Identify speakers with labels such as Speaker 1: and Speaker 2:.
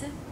Speaker 1: Márcia.